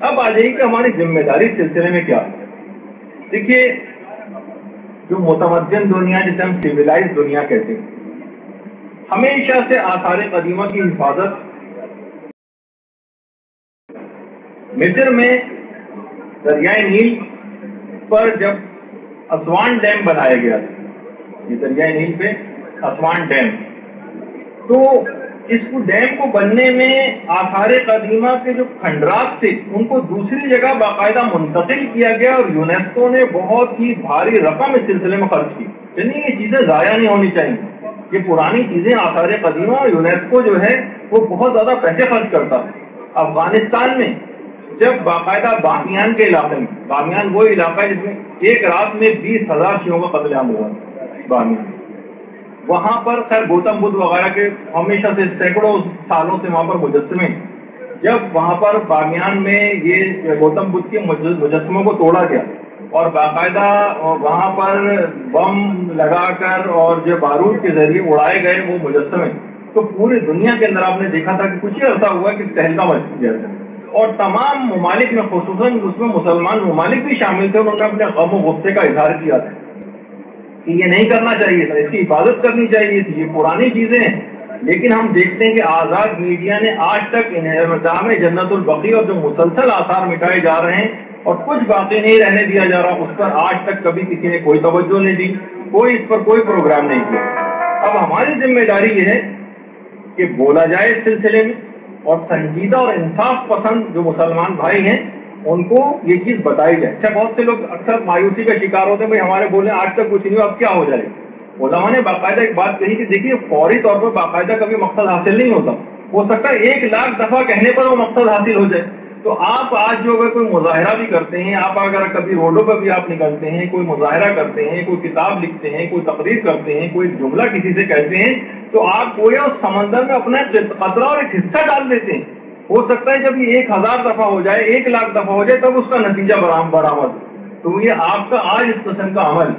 अब आ जाइए कि हमारी ज़िम्मेदारी सिलसिले में क्या है। देखिए, जो मुतमद्दन दुनिया, जिसे हम सिविलाइज दुनिया कहते हैं, हमेशा से आसार कदीमा की हिफाजत मिस्र में दरियाए नील पर जब असवान डैम बनाया गया था, ये दरियाए नील पे असवान डैम तो इस डैम को बनने में आसार कदीमा के जो खंडरात थे, उनको दूसरी जगह बाकायदा मुंतकिल किया गया और यूनेस्को ने बहुत ही भारी रकम इस सिलसिले में खर्च की। यानी ये चीज़ें जाया नहीं होनी चाहिए। ये पुरानी चीज़ें आसार कदीमा और यूनेस्को जो है, वो बहुत ज़्यादा पैसे खर्च करता है। अफ़गानिस्तान में जब बाकायदा बामियान के इलाके में बामियान वो इलाका है जिसमें एक रात में बीस हज़ार शियों का कतलेआम हुआ बामियान वहाँ पर खैर गौतम बुद्ध वगैरह के हमेशा से सैकड़ों सालों से वहाँ पर मुजस्मे जब वहाँ पर बामियान में ये गौतम बुद्ध के मुजस्मों को तोड़ा गया और बाकायदा वहाँ पर बम लगाकर और जो बारूद के ज़रिए उड़ाए गए वो मुजस्मे तो पूरी दुनिया के अंदर आपने देखा था कि कुछ ही अर्सा हुआ कि तहलका मच गया था। और तमाम ममालिक में खसूस उसमें मुसलमान ममालिक भी शामिल थे उन्होंने अपने गम गुस्से का इजहार किया था। कि ये नहीं करना चाहिए था इसकी हिफाजत करनी चाहिए थी ये पुरानी चीज़ें हैं। लेकिन हम देखते हैं कि आज़ाद मीडिया ने आज तक जाम जन्नतुल बकी और जो मुसलसल आसार मिटाए जा रहे हैं, और कुछ बातें नहीं रहने दिया जा रहा, उस पर आज तक कभी किसी ने कोई तवज्जो नहीं दी, कोई इस पर कोई प्रोग्राम नहीं किया। अब हमारी ज़िम्मेदारी ये है कि बोला जाए इस सिलसिले में, और संजीदा और इंसाफ पसंद जो मुसलमान भाई हैं उनको ये चीज़ बताई जाए। अच्छा बहुत से लोग अक्सर मायूसी का शिकार होते हैं, भाई हमारे बोले आज तक कुछ नहीं हो अब क्या हो जाए ओलामा ने बाकायदा एक बात कही कि देखिए, फौरी तौर पर बाकायदा कभी मकसद हासिल नहीं होता। हो सकता है एक लाख दफ़ा कहने पर वो मकसद हासिल हो जाए। तो आप आज जो अगर कोई मुजाहरा भी करते हैं, आप अगर कभी रोडों पर भी आप निकलते हैं, कोई मुजाहरा करते हैं, कोई किताब लिखते हैं, कोई तकरीर करते हैं, कोई जुमला किसी से कहते हैं तो आप कोई उस समंदर में अपना खतरा और एक हिस्सा डाल देते हैं। हो सकता है जब ये एक हज़ार दफ़ा हो जाए, एक लाख दफ़ा हो जाए, तब उसका नतीजा बरामद तो ये आपका आज इस किस्म का अमल।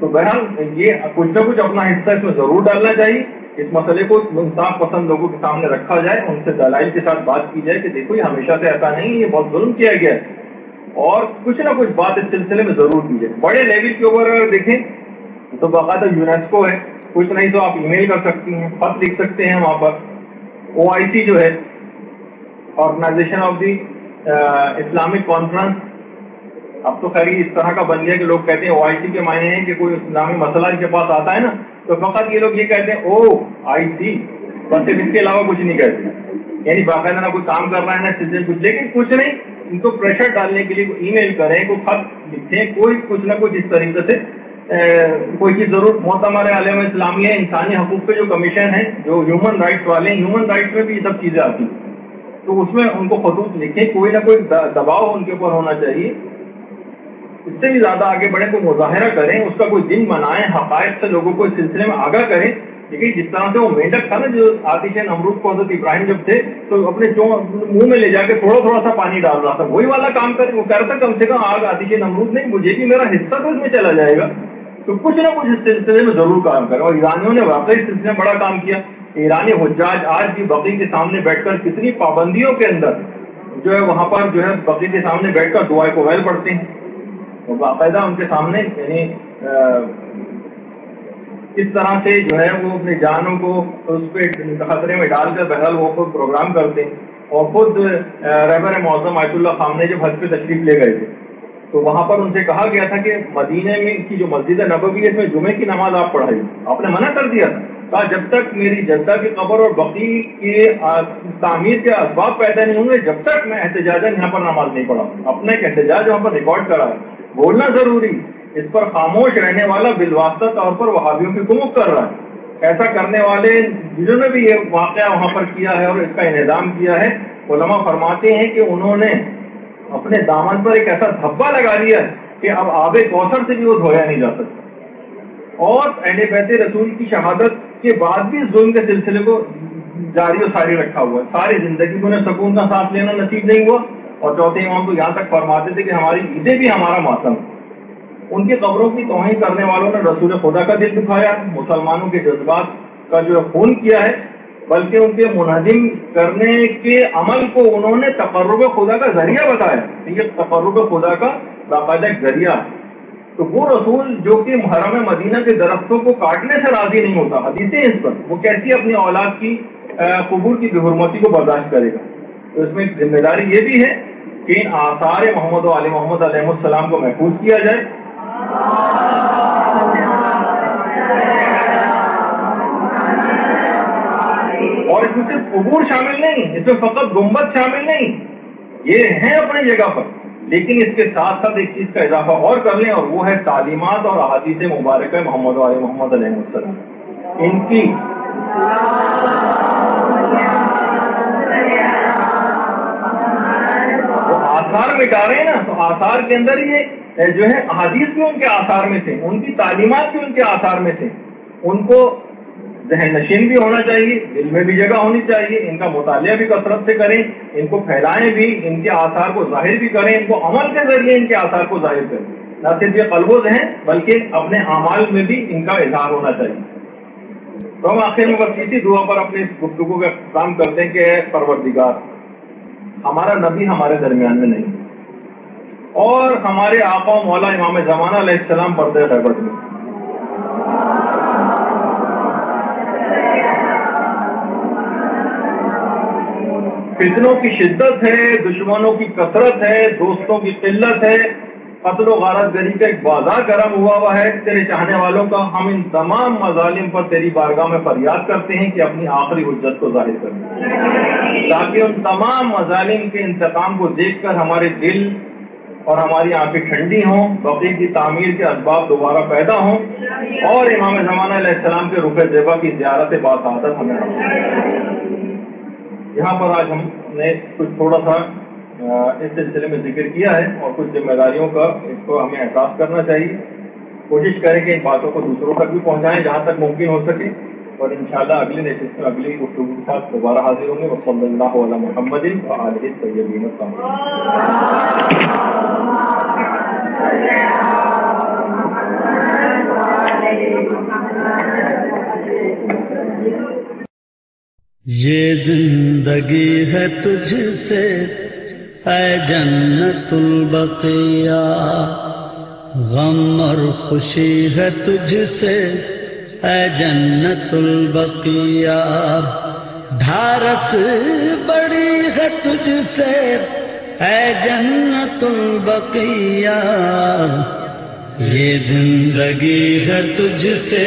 तो बहरहाल, ये कुछ ना कुछ अपना हिस्सा इसमें ज़रूर डालना चाहिए। इस मसले को इंसाफ पसंद लोगों के सामने रखा जाए, उनसे दलाइल के साथ बात की जाए कि देखो, ये हमेशा से ऐसा नहीं ये बहुत जुल्म किया गया है। और कुछ ना कुछ बात इस सिलसिले में ज़रूर की जाए। बड़े लेवल के ऊपर अगर देखें तो बाकायदा यूनेस्को है। कुछ नहीं तो आप ईमेल कर सकती हैं खत लिख सकते हैं वहाँ पर। ओ जो है organization of the Islamic conference. अब तो खैर इस तरह का बन गया कि लोग कहते हैं ओआईटी के मायने हैं कि कोई इस्लामी मसला इनके पास आता है ना तो फकत ये लोग ये कहते हैं ओ आई सी बस इसके अलावा कुछ नहीं कहते। यानी बाकायदा ना कोई काम कर रहा है, ना सिलसिले कुछ, लेकिन कुछ नहीं, इनको प्रेशर डालने के लिए ई मेल करें, कोई खत लिखें, कोई कुछ ना कुछ इस तरीके से कोई चीज़ ज़रूर हमारे आलम इस्लामी है, इंसानी हकूक के जो कमीशन है, जो ह्यूमन राइट्स वाले ह्यूमन राइट्स में भी ये सब चीज़ें आती हैं। तो उसमें उनको खतूत लिखे कोई ना कोई दबाव उनके ऊपर होना चाहिए। इससे भी ज़्यादा आगे बढ़े कोई मुजाहरा करें, उसका कोई दिन बनाए हकायत से लोगों को इस सिलसिले में आगाह करें। लेकिन जिस तरह से वो मेंढक था ना, जो आतिश अमरूद को हज़रत इब्राहिम जब थे तो अपने जो मुँह में ले जाके थोड़ा थोड़ा सा पानी डाल रहा था। वही वाला काम कर, वो कह रहा था, कम से कम आग आतिश अमरूद नहीं, मुझे भी मेरा हिस्सा तो इसमें चला जाएगा। तो कुछ ना कुछ इस सिलसिले में ज़रूर काम करें। और ईरानियों ने वाकई इस सिलसिले में बड़ा काम किया। ईरानी हजाज आज भी बकरी के सामने बैठकर कितनी पाबंदियों के अंदर जो है वहाँ पर जो है बकरी के सामने बैठकर दुआ को वैल पढ़ते हैं। तो बाकायदा उनके सामने, यानी इस तरह से जो है वो अपने जानों को उस पर खतरे में डालकर बहरहाल वो खुद प्रोग्राम करते हैं और खुद रहबर मौसम आयतुल्ला खामने जब हज पे तशरीफ़ ले गए थे तो वहाँ पर उनसे कहा गया था कि मदीने में की जो मस्जिद है नबवी है इसमें जुमे की नमाज़ आप पढ़ाई आपने मना कर दिया था। कहा जब तक मेरी जद्दा की कबर और बकी के तामीर के असबाब पैदा नहीं होंगे, जब तक मैं एहतजाजन यहाँ पर नमाज़ नहीं पढ़ा। अपना एक एहतजाज वहाँ पर रिकॉर्ड करा है। बोलना ज़रूरी, इस पर खामोश रहने वाला बिलवास्ता तौर पर वहाबियों की कुमुक कर रहा है। ऐसा करने वाले जिन्होंने भी ये वाक़ वहाँ पर किया है और इसका इंतज़ाम किया है, उलमा फरमाते हैं कि उन्होंने अपने दामन पर एक ऐसा धब्बा लगा है कि अब आबे कौसर से भी वो धोया नहीं जा सकता। और अहले रसूल की शहादत के बाद भी जुल्म के सिलसिले को जारी और सारी रखा हुआ है। सारी ज़िंदगी को सुकून का सांस लेना नसीब नहीं हुआ और चौथे इमाम तो यहाँ तक फरमाते थे कि हमारी ईदें भी हमारा मातम। उनके कब्रों की तोहन करने वालों ने रसूल खुदा का दिल दुखाया। मुसलमानों के जज्बात का जो खून किया है, बल्कि उनके मुनहदिम करने के अमल को उन्होंने तकर्रब खुदा का ज़रिया बताया। ये तकर्रब खुदा का बाकायदा ज़रिया तो वो रसूल जो कि हरम मदीना के दरख्तों को काटने से राज़ी नहीं होता, हदीसें इस पर, वो कैसी अपनी औलाद की कबूर की बेहरमती को बर्दाश्त करेगा? तो इसमें ज़िम्मेदारी ये भी है कि इन आसार मोहम्मद वाल मोहम्मद सलाम को महफूज किया जाए। और इसमें सिर्फ़ कबूर शामिल नहीं, इसमें फकत गुंबद शामिल नहीं, ये है अपनी जगह पर। लेकिन इसके साथ साथ एक चीज़ का इजाफा और कर लें, और वो है तालीमत और अहादीस मुबारक मोहम्मद मोहम्मद इनकी वो आसार मिटा रहे हैं ना तो आसार के अंदर ये जो है अहादीस भी उनके आसार में थे, उनकी तालीमत भी उनके आसार में थे। उनको जहन नशीन भी होना चाहिए, दिल में भी जगह होनी चाहिए, इनका मुताल भी कसरत से करें, इनको फैलाएँ भी, इनके आसार को ज़ाहिर भी करें, इनको अमल के ज़रिए इनके आसार को ज़ाहिर करें। न सिर्फ़ ये कलबोज हैं, बल्कि अपने अमाल में भी इनका इजहार होना चाहिए। तो हम आखिर में बस इसी दुआ पर अपने इस का काम करते हैं कि परवरदिगार, हमारा नबी हमारे दरमियान में नहीं और हमारे आका मौला इमाम जमाना सलाम पर्दे गैबत में। फितनों की शिद्दत है, दुश्मनों की कसरत है, दोस्तों की किल्लत है। कत्लो गारत गरी का एक बाज़ार गर्म हुआ हुआ है। तेरे चाहने वालों का हम इन तमाम मजालिम पर तेरी बारगाह में फरियाद करते हैं कि अपनी आखिरी हजत को ज़ाहिर करें ताकि उन तमाम मजालिम के इंतकाम को देखकर हमारे दिल और हमारी आँखें ठंडी हों, बकरी की तामीर के असबाब दोबारा पैदा हों और इमाम जमाना के रुख जेबा की ज्यारत बासादत हमें यहाँ पर आज हमने कुछ थोड़ा सा इस सिलसिले में ज़िक्र किया है और कुछ जिम्मेदारियों का इसको हमें एहसास करना चाहिए। कोशिश करें कि इन बातों को दूसरों तक भी पहुँचाएँ, जहाँ तक मुमकिन हो सके। और इंशाल्लाह अगले नेतृत्व में अगली गुफ्तु के साथ दोबारा हाजिर होंगे। वसल्लल्लाहु अला मुहम्मदिन व ये ज़िंदगी है तुझसे है जन्नतुल बकिया। गम और खुशी है तुझसे है जन्नतुल बकिया। धारस बड़ी है तुझसे है जन्नतुल बकिया। ये ज़िंदगी है तुझसे